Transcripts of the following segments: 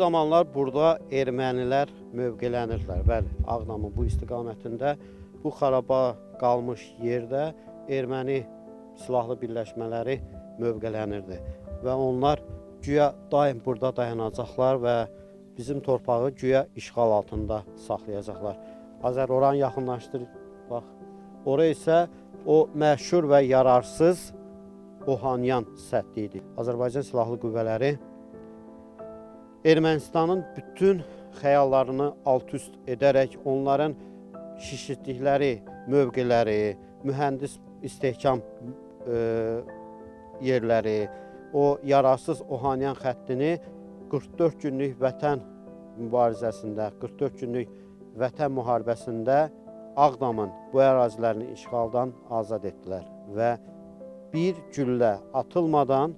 zamanlar burada ermənilər mövqelənirlər. Bəli, Ağdamın bu istiqamətində bu xaraba qalmış yerdə erməni silahlı birləşmələri mövqelənirdi və onlar güya daim burada dayanacaqlar və bizim torpağı güya işğal altında saxlayacaqlar. Azər oranı yaxınlaşdır. Bax, ora isə o məşhur və yararsız Ohanyan səddi idi. Azərbaycan Silahlı Qüvvələri Ermənistanın bütün xəyallarını alt-üst edərək onların şişirdikləri mövqeləri, mühəndis istehkam e, yerləri, o yararsız Ohanyan xəttini 44 günlük vətən mübarizəsində, 44 günlük vətən müharibəsində Ağdamın bu ərazilərini işğaldan azad etdilər və bir güllə atılmadan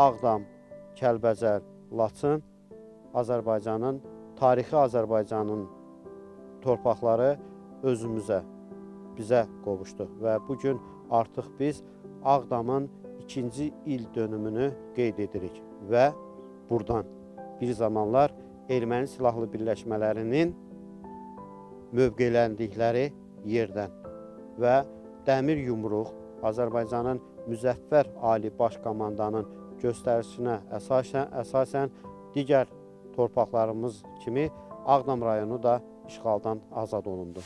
Ağdam, Kəlbəcər, Laçın Azərbaycanın, tarixi Azərbaycanın torpaqları özümüzə, bizə qovuşdu və bu gün artıq biz Ağdamın ikinci il dönümünü qeyd edirik və buradan bir zamanlar erməni silahlı birləşmələrinin mövqeləndikləri yerdən və dəmir yumruq Azərbaycanın müzəffər ali baş komandanın göstərişinə əsasən, əsasən digər torpaqlarımız kimi Ağdam rayonu da işğaldan azad olundu.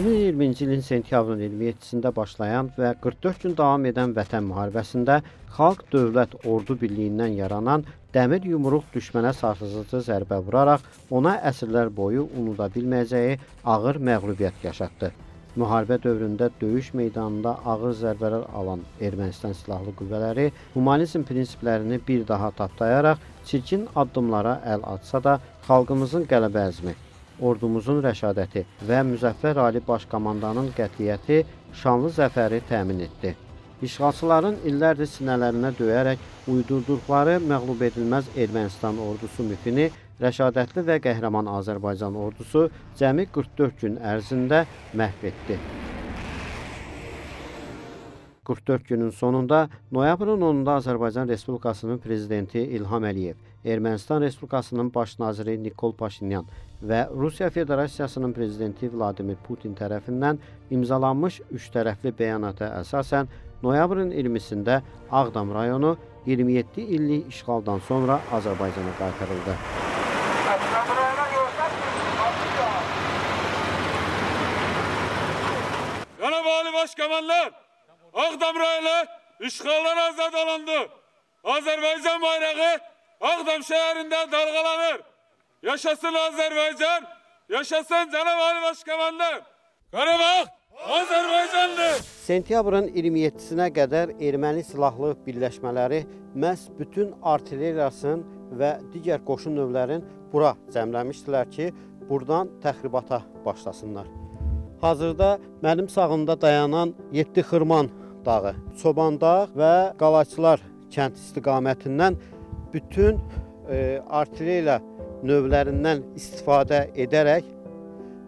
2020-ci ilin sentyabrın 27-sində başlayan və 44 gün davam edən Vətən müharibəsində Xalq Dövlət Ordu Birliyindən yaranan dəmir yumruq düşmənə sarsıdıcı zərbə vuraraq ona əsrlər boyu unuda bilməyəcəyi ağır məğlubiyyət yaşatdı. Müharibə dövründə döyüş meydanında ağır zərbələr alan Ermənistan silahlı qüvvələri humanizm prinsiplərini bir daha tapdayaraq çirkin addımlara əl atsa da xalqımızın qələbə əzmi ordumuzun rəşadəti və Müzəffər Ali Baş Komandanın qətiyyəti şanlı zəfəri təmin etdi. İşğalçıların illərdir sinələrinə döyərək uydurduqları məğlub edilməz Ermənistan ordusu mifini rəşadətli və qəhrəman Azərbaycan ordusu cəmi 44 gün ərzində məhv etdi. 44 günün sonunda noyabrın 10-da Azərbaycan Respublikasının prezidenti İlham Əliyev, Ermənistan Respublikasının baş naziri Nikol Paşinyan və Rusiya Federasiyasının prezidenti Vladimir Putin tərəfindən imzalanmış üç tərəfli bəyanata əsasən noyabrın 20-sində Ağdam rayonu 27 illik işğaldan sonra Azərbaycana qaytarıldı. Cənab Ali Başkomanlar, Ağdam rayonu işğaldan azad olundu. Azərbaycan bayrağı Ağdam şəhərində dalgalanır. Yaşasın Azerbaycan, yaşasın Cenab Ali Başkomandan. Qarabağ Azərbaycandır. Sentyabrın 27-sinə qədər erməni silahlı birləşmələri məhz bütün artilleriyasının və digər qoşun növlərin bura cəmləmişdilər ki, buradan təxribata başlasınlar. Hazırda mənim sağımda dayanan 7 Xırman dağı, Çobandağ və Qalaçılar kənd istiqamətindən bütün e, artilleriya növlərindən istifadə edərək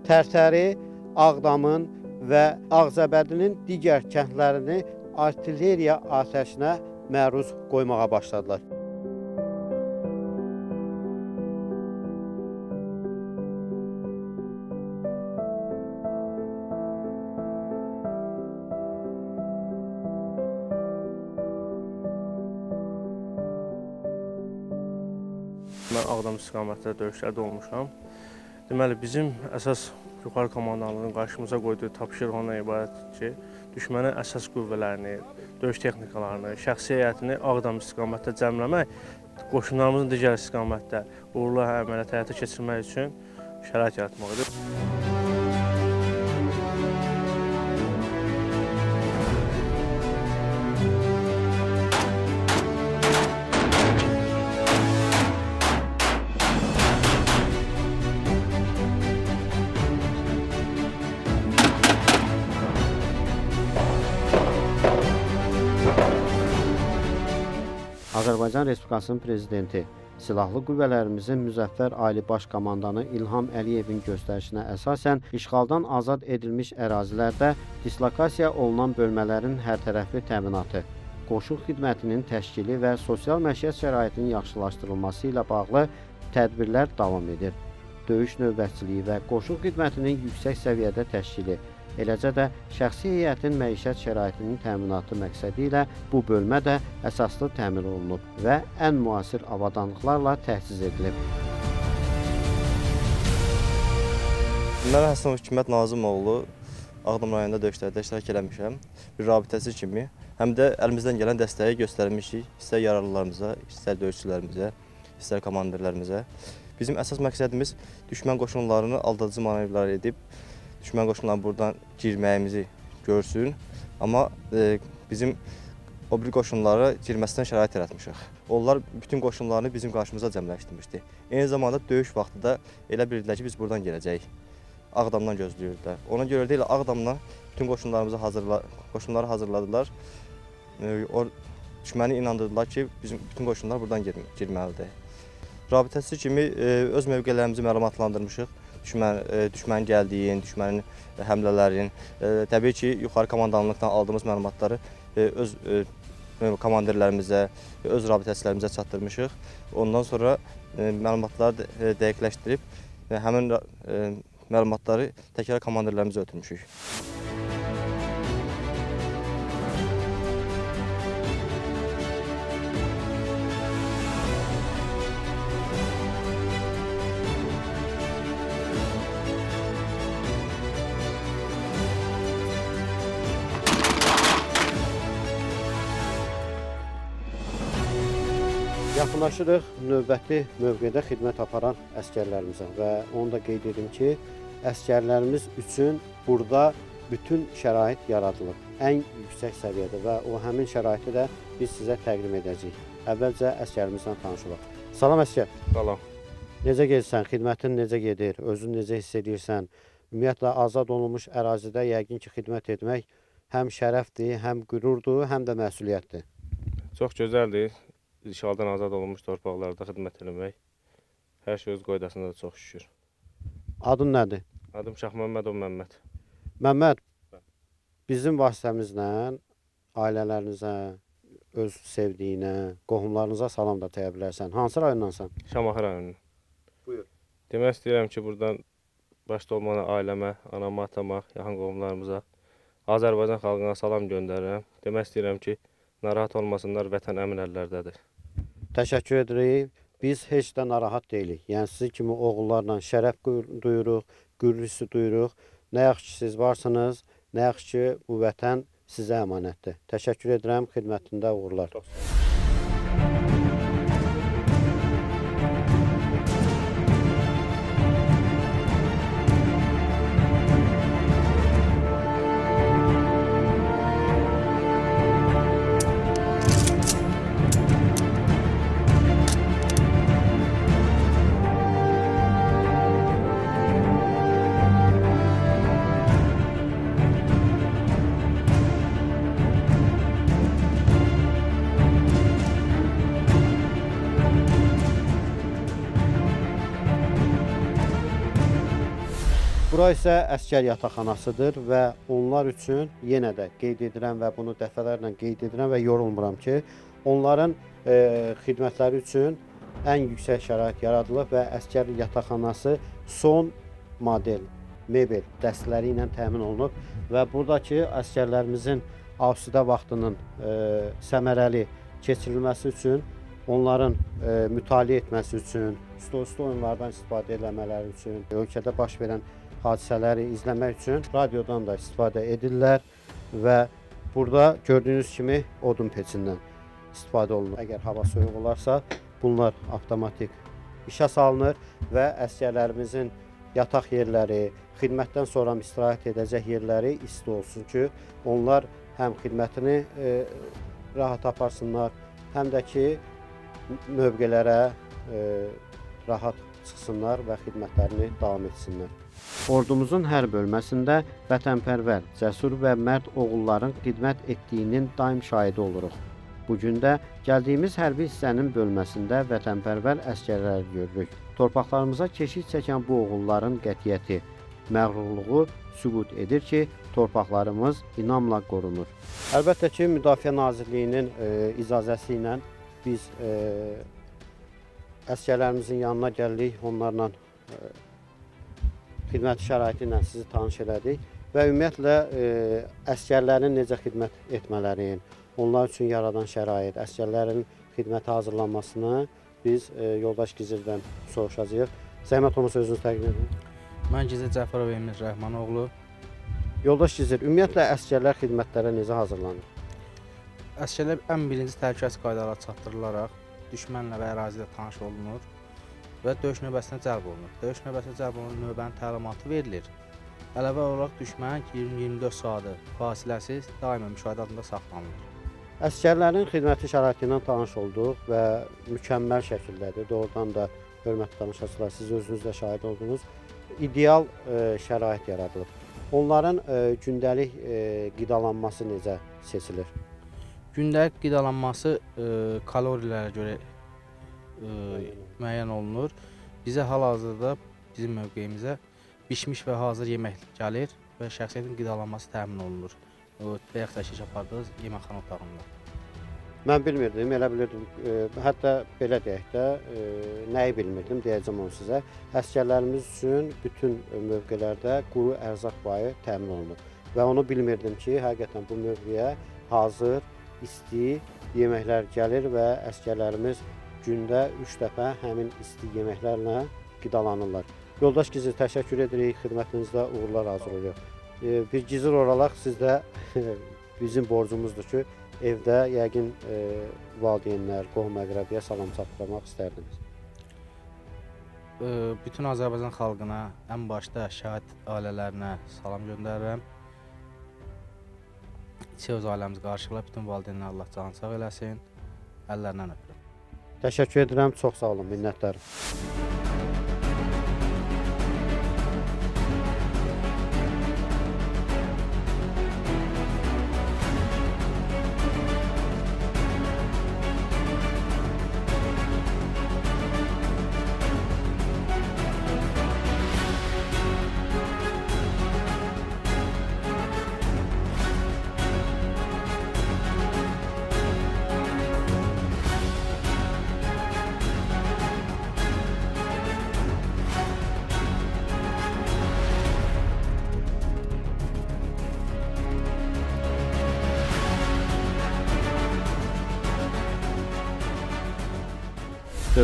Tərtəri, Ağdamın və Ağzəbədinin digər kəndlərini artilleriya atəşinə məruz qoymağa başladılar. İstiqamətində döyüşlərdə olmuşam. Deməli, bizim əsas yuxarı komandanlığın qarşımıza qoyduğu tapşırıq ondan ibarətdir ki, düşmənin əsas qüvvələrini, döyüş texnikalarını, şəxsi heyətini Ağdam istiqamətdə cəmləmək, qoşunlarımızın digər istiqamətdə uğurlu əməliyyat həyata keçirmək üçün şərait yaratmaqdır. Azərbaycan Respublikasının prezidenti Silahlı qüvvələrimizin müzəffər Ali Baş Komandanı İlham Əliyevin göstərişinə əsasən işğaldan azad edilmiş ərazilərdə dislokasiya olunan bölmələrin hərtərəfli təminatı, qoşun xidmətinin təşkili və sosial məişət şəraitinin yaxşılaşdırılması ilə bağlı tədbirlər davam edir. Döyüş növbətçiliyi və qoşun xidmətinin yüksək səviyyədə təşkili, eləcə də şəxsi heyətin məişət şəraitinin təminatı məqsədi ilə bu bölmə də əsaslı təmin olunub və ən müasir avadanlıqlarla təchiz edilib. Mən Həsənov Hikmət Nazımoğlu Ağdam rayonunda döyüşlərdə iştirak eləmişəm. Bir rabitəçi kimi həm də əlimizdən gələn dəstəyi göstərmişik istər yaralılarımıza, istər döyüşçülərimizə, istər komandirlərimizə. Bizim əsas məqsədimiz düşmən qoşunlarını aldadıcı manevrlar edib düşmən qoşunları buradan girməyimizi görsün. Amma e, bizim o bir qoşunlara girməsindən şərait yaratmışıq. Onlar bütün qoşunlarını bizim qarşımıza cəmləşdirmişdi. Eyni zamanda döyüş vaxtı da elə bildilər ki, biz buradan gələcəyik. Ağdamdan gözləyirdilər. Ona görə də elə Ağdamdan bütün qoşunlarımızı hazırla qoşunları hazırladılar. E, o düşməni inandırdılar ki, bizim bütün qoşunlar buradan gir girməlidir. Rabitəçi kimi e, öz mövqelərimizi məlumatlandırmışıq. Düşmən e, düşmənin gəldiyin, düşmənin həmlələrin, e, təbii ki, yuxarı komandanlıqdan aldığımız məlumatları e, öz e, komandirlərimizə, öz rabitəçilərimizə çatdırmışıq. Ondan sonra e, məlumatları e, dəqiqləşdirib e, həmin e, məlumatları təkrar komandirlərimizə ötürmüşük. Yaxınlaşırıq növbəti mövqedə xidmət aparan əskərlərimizə və onu da qeyd edim ki, əskərlərimiz üçün burada bütün şərait yaradılıb. Ən yüksək səviyyədə və o həmin şəraiti də biz sizə təqdim edəcəyik. Əvvəlcə əskərimizlə tanışılaq. Salam əskər. Salam. Necə gedirsən? Xidmətin necə gedir? Özün necə hiss edirsən? Ümumiyyətlə azad olunmuş ərazidə yəqin ki, xidmət etmək həm şərəfdir, həm qürurdur, həm də məsuliyyətdir. Çox gözəldir. İşğaldan azad olunmuş torpaqlarda xidmət eləmək. Hər şey öz qaydasında da çox şükür. Adın nədir? Adım Şah Məmmədov Məmməd. Məmməd, bizim vasitəmizlə ailələrinizə, öz sevdiyinə, qohumlarınıza salam da deyə bilərsən. Hansı rayondansan? Şamaxı rayonu. Buyur. Demək istəyirəm ki, buradan başda olmalı ailəmə, anama, atama, yaxın qohumlarımıza, Azərbaycan xalqına salam göndərirəm. Demək istəyirəm ki, narahat olmasınlar, vətən əmin əllərdədir. Təşəkkür edirik. Biz heç də narahat deyilik. Yəni sizi kimi oğullarla şərəf duyuruq, qürur hissi duyuruq. Nə yaxşı ki siz varsınız, nə yaxşı ki bu vətən sizə əmanətdir. Təşəkkür edirəm, xidmətində uğurlar. Bura isə əskər yataqxanasıdır və onlar üçün yenə də qeyd edirəm və bunu dəfələrlə qeyd edirəm və yorulmuram ki, onların e, xidmətləri üçün ən yüksək şərait yaradılıb və əskər yataqxanası son model mebel dəstələri ilə təmin olunub və buradakı əskərlərimizin asudə vaxtının e, səmərəli keçirilməsi üçün onların e, mütaliə etməsi üçün, stol-stol oyunlardan istifadə etmələri üçün, ölkədə baş verən hadisələri izləmək üçün radiodan da istifadə edirlər və burada gördüyünüz kimi odun peçindən istifadə olunur. Əgər hava soyuq olarsa, bunlar avtomatik işə salınır və əsgərlərimizin yataq yerləri, xidmətdən sonra istirahət edəcək yerləri isti olsun ki, onlar həm xidmətini e, rahat aparsınlar, həm də ki mövqelərə e, rahat çıxsınlar və xidmətlərini davam etsinlər. Ordumuzun hər bölməsində vətənpərvər, cəsur və mərd oğulların xidmət etdiyinin daim şahidi oluruq. Bu gün də gəldiyimiz hərbi hissənin bölməsində vətənpərvər əsgərləri görürük. Torpaqlarımıza keşik çəkən bu oğulların qətiyyəti, məğrurluğu sübut edir ki, torpaqlarımız inamla qorunur. Əlbəttə ki, Müdafiə Nazirliyinin e, icazəsi ilə biz e, əsgərlərimizin yanına gəldik, onlarla e, xidmət şəraiti ilə sizi tanış elədik və ümumiyyətlə e, əsgərlərin necə xidmət etmələrini, onlar üçün yaradan şərait, əsgərlərin xidmətə hazırlanmasını biz e, yoldaş Gizirdən soruşacağıq. Zəhmət olmasa özünüz təqdim edin. Mən Gizir Cəfərov Emir Rəhmanoğlu. Yoldaş Gizir, ümumiyyətlə əsgərlər xidmətlərə necə hazırlanır? Əsgərlər ən birinci təhlükəsizlik qaydaları çatdırılaraq düşmənlə və ərazidə tanış olunur və döyüş növbəsinə cəlb olunur. Döyüş növbəsinə cəlb olunan növbənin təlimatı verilir. Əlavə olaraq düşmən 20-24 saatı fasiləsiz daima müşahidə altında saxlanılır. Əsgərlərin xidməti şəraiti ilə tanış olduq və mükəmməl şəkildədir. Doğrudan da hörmətli tamaşaçılar, siz özünüz də şahid oldunuz. İdeal e, şərait yaradılıb. Onların e, gündəlik e, qidalanması necə seçilir? Gündəlik qidalanması e, kalorilərə görə e, müəyyən olunur. Bizə hal-hazırda bizim mövqeyimizə bişmiş və hazır yemək gəlir və şəxsiyyətin qidalanması təmin olunur. O bayaq təşkil apardığımız yeməkxana otağında. Mən bilmirdim, elə bilirdim. E, hətta belə deyək də, e, nəyi bilmirdim deyəcəm onu sizə. Əskərlərimiz üçün bütün mövqelərdə quru ərzaq payı təmin olunur. Və onu bilmirdim ki, həqiqətən bu mövqeyə hazır, isti yeməklər gəlir və əskərlərimiz gündə 3 dəfə həmin isti yeməklərlə qidalanırlar. Yoldaş Gizir, təşəkkür edirik, xidmətinizdə uğurlar arzulayırıq. E, bir gizir olaraq sizdə bizim borcumuzdur ki, evdə yəqin e, valideynlər, qohum-əqrəbiyə salam çatdırmaq istərdiniz. Bütün Azərbaycan xalqına, ən başda şəhid ailələrinə salam göndərirəm. Sevz ailəmiz qarşılayıb bütün valideynlər Allah canı sağ eləsin. Əllərindən öpürəm. Təşəkkür edirəm, çox sağ olun, minnətdarım.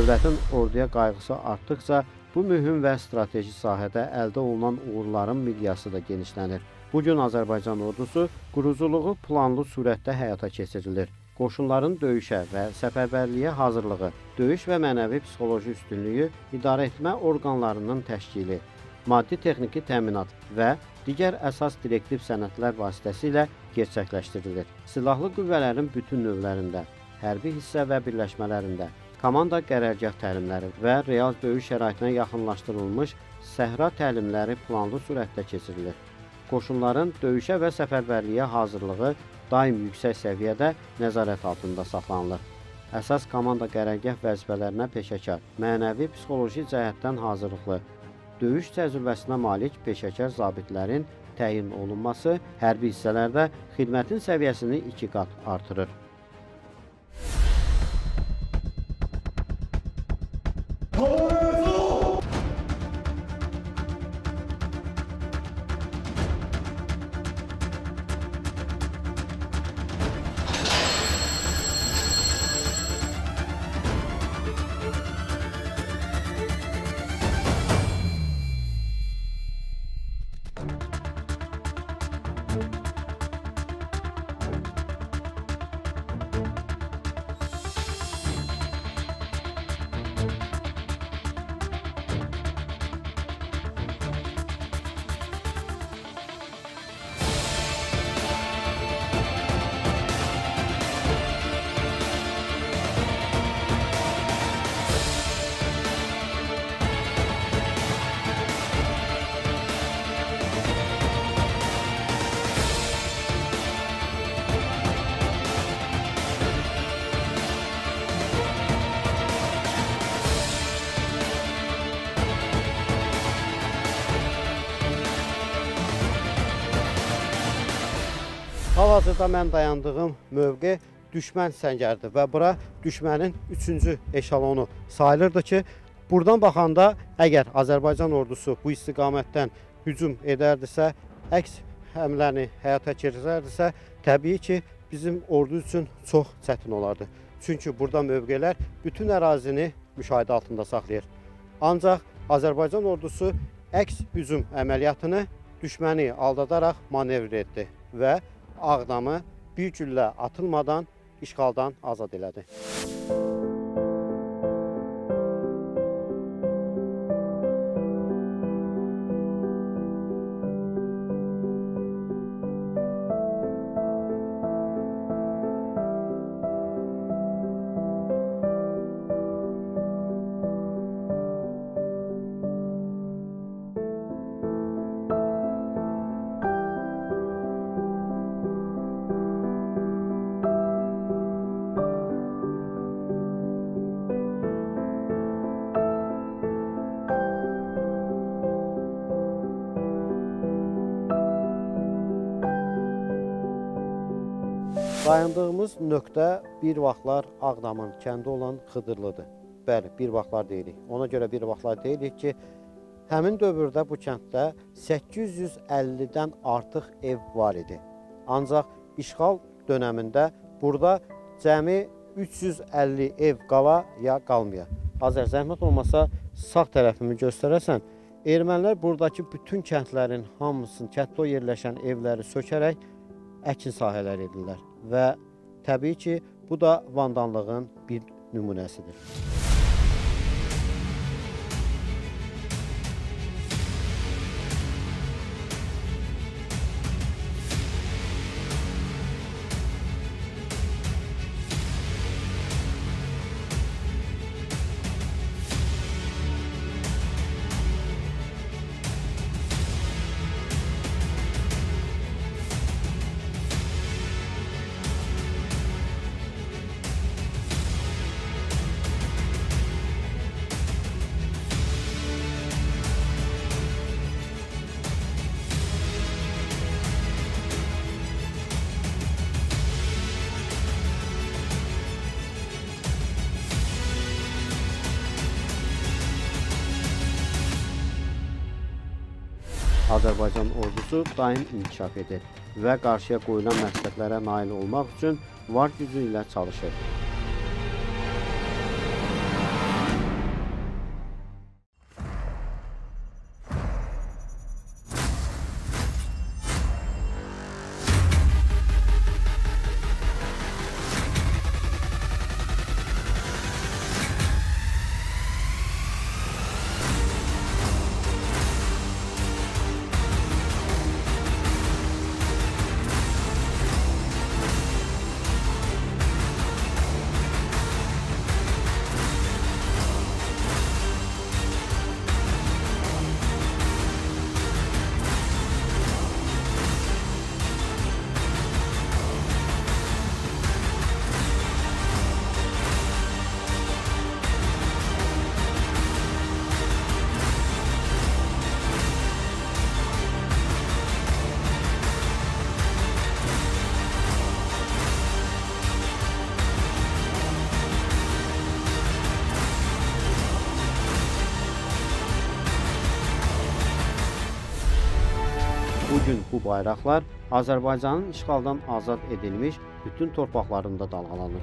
Dövlətin orduya qayğısı artdıqca bu mühüm və strateji sahədə əldə olunan uğurların miqyası da genişlənir. Bu gün Azərbaycan ordusu quruculuğu planlı surətdə həyata keçirilir. Qoşunların döyüşə və səfərbərliyə hazırlığı, döyüş və mənəvi psixoloji üstünlüyü, idarəetmə orqanlarının təşkili, maddi-texniki təminat və digər əsas direktiv sənədlər vasitəsilə gerçəkləşdirilir. Silahlı qüvvələrin bütün növlərində, hərbi hissə və birləşmələrində komanda qərargah təlimləri və real döyüş şəraitinə yaxınlaşdırılmış səhra təlimləri planlı surətdə keçirilir. Qoşunların döyüşə və səfərbərliyə hazırlığı daim yüksək səviyyədə nəzarət altında saxlanılır. Əsas komanda qərargah vəzifələrinə peşəkar, mənəvi, psixoloji cəhətdən hazırlıqlı, döyüş təcrübəsinə malik peşəkar zabitlərin təyin olunması hərbi hissələrdə xidmətin səviyyəsini 2 qat artırır. Hal-hazırda mən dayandığım mövqe düşmən səngəridir və bura düşmənin 3-cü eşalonu sayılırdı ki, buradan baxanda əgər Azərbaycan ordusu bu istiqamətdən hücum edərdisə, əks həmləni həyata keçirərdisə, təbii ki, bizim ordu üçün çox çətin olardı. Çünki burada mövqelər bütün ərazini müşahidə altında saxlayır. Ancaq Azərbaycan ordusu əks hücum əməliyyatını düşməni aldadaraq manevr etdi və Ağdamı bir güllə atılmadan işğaldan azad elədi. Dayandığımız nöqtə bir vaxtlar Ağdamın kəndi olan Xıdırlıdır. Bəli, bir vaxtlar deyirik. Ona görə bir vaxtlar deyirik ki, həmin dövrdə bu kənddə 850-dən artıq ev var idi. Ancaq işğal dönəmində burada cəmi 350 ev qala ya qalmaya. Azər zəhmət olmasa sağ tərəfimi göstərəsən, ermənilər buradakı bütün kəndlərin hamısını, kənddə yerləşən evləri sökərək əkin sahələri edirlər və təbii ki, bu da vandanlığın bir nümunəsidir. Azərbaycan ordusu daim inkişaf edir və qarşıya qoyulan məqsədlərə nail olmaq üçün var gücü ilə çalışır. Bugün bu bayraqlar Azərbaycanın işğaldan azad edilmiş bütün torpaqlarında dalğalanır.